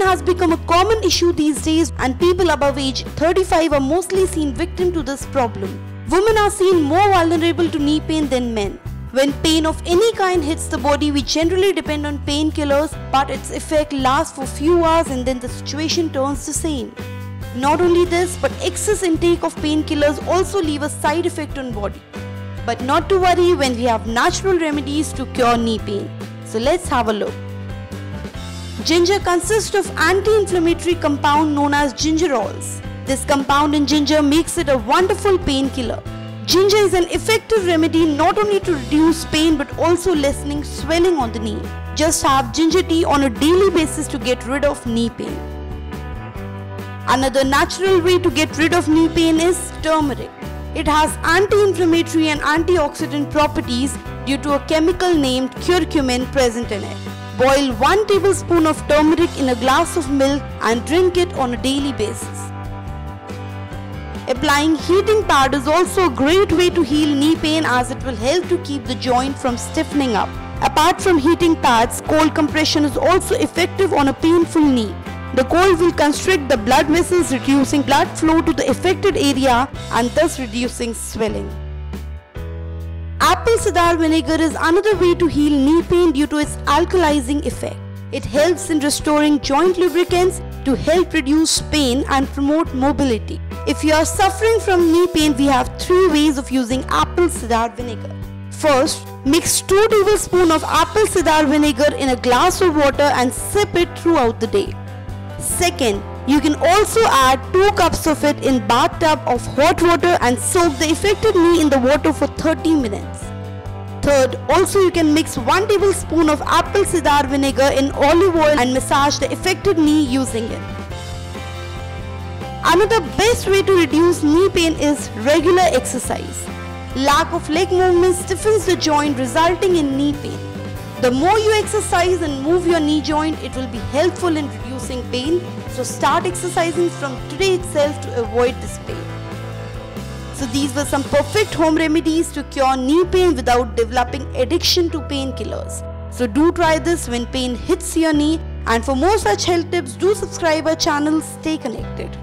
has become a common issue these days and people above age 35 are mostly seen victim to this problem. Women are seen more vulnerable to knee pain than men. When pain of any kind hits the body, we generally depend on painkillers, but its effect lasts for few hours and then the situation turns the same. Not only this, but excess intake of painkillers also leave a side effect on body. But not to worry when we have natural remedies to cure knee pain. So let's have a look. Ginger consists of anti-inflammatory compound known as gingerols. This compound in ginger makes it a wonderful painkiller. Ginger is an effective remedy not only to reduce pain but also lessening swelling on the knee. Just have ginger tea on a daily basis to get rid of knee pain. Another natural way to get rid of knee pain is turmeric. It has anti-inflammatory and antioxidant properties due to a chemical named curcumin present in it. Boil 1 tablespoon of turmeric in a glass of milk and drink it on a daily basis. Applying heating pad is also a great way to heal knee pain as it will help to keep the joint from stiffening up. Apart from heating pads, cold compression is also effective on a painful knee. The cold will constrict the blood vessels reducing blood flow to the affected area and thus reducing swelling. Apple cider vinegar is another way to heal knee pain due to its alkalizing effect. It helps in restoring joint lubricants to help reduce pain and promote mobility. If you are suffering from knee pain, we have three ways of using apple cider vinegar. First, mix 2 tablespoons of apple cider vinegar in a glass of water and sip it throughout the day. Second, you can also add 2 cups of it in bathtub of hot water and soak the affected knee in the water for 30 minutes. Third, also you can mix 1 tablespoon of apple cider vinegar in olive oil and massage the affected knee using it. Another best way to reduce knee pain is regular exercise. Lack of leg movement stiffens the joint resulting in knee pain. The more you exercise and move your knee joint, it will be helpful in reducing pain. So start exercising from today itself to avoid this pain. So these were some perfect home remedies to cure knee pain without developing addiction to painkillers. So do try this when pain hits your knee and for more such health tips do subscribe our channel stay connected.